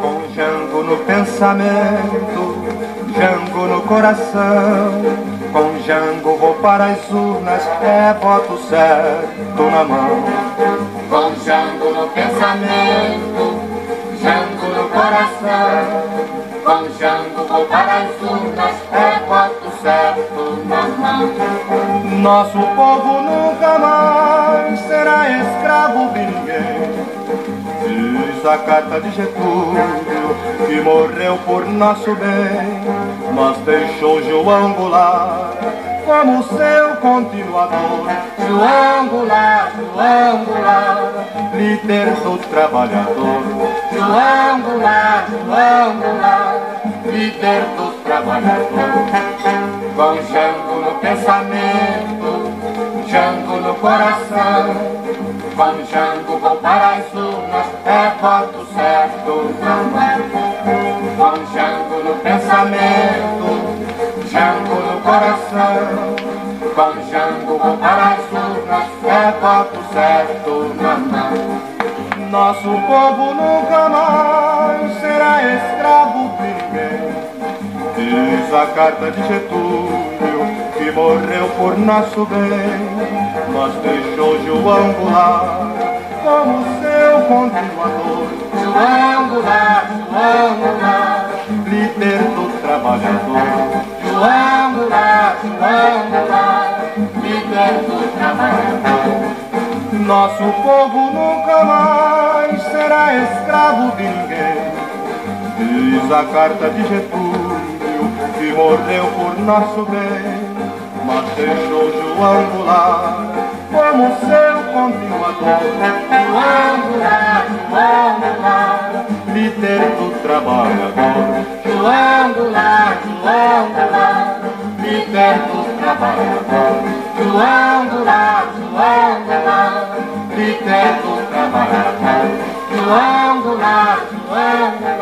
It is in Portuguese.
Com Jango no pensamento, Jango no coração, com Jango vou para as urnas, é voto certo na mão. Com Jango no pensamento, Jango no coração, com Jango vou para as urnas, é voto certo na mão. Nosso povo nunca mais será escravo de ninguém. Diz a carta de Getúlio que morreu por nosso bem, mas deixou João Goulart como seu continuador. João Goulart, João Goulart, líder do trabalhador. João Goulart, João Goulart, líder do trabalhador. Com pensamento, Jango no coração, com Jango vou para as urnas, é voto certo. Com Jango no pensamento, Jango no coração, com Jango vou para as urnas, é voto certo. Nosso povo nunca mais será escravo ninguém. Diz a carta de Getúlio que morreu por nosso bem, mas deixou João Goulart como seu continuador. João Goulart, João Goulart, líder do trabalhador. João Goulart, João Goulart, líder do trabalhador. Nosso povo nunca mais será escravo de ninguém. Diz a carta de Getúlio que morreu por nosso bem, mas deixou João Goulart como seu continuador. João Goulart, João Goulart, do trabalhador. João Goulart, João Goulart, do trabalhador. João Goulart, João Goulart, do trabalhador. João Goulart, João Goulart,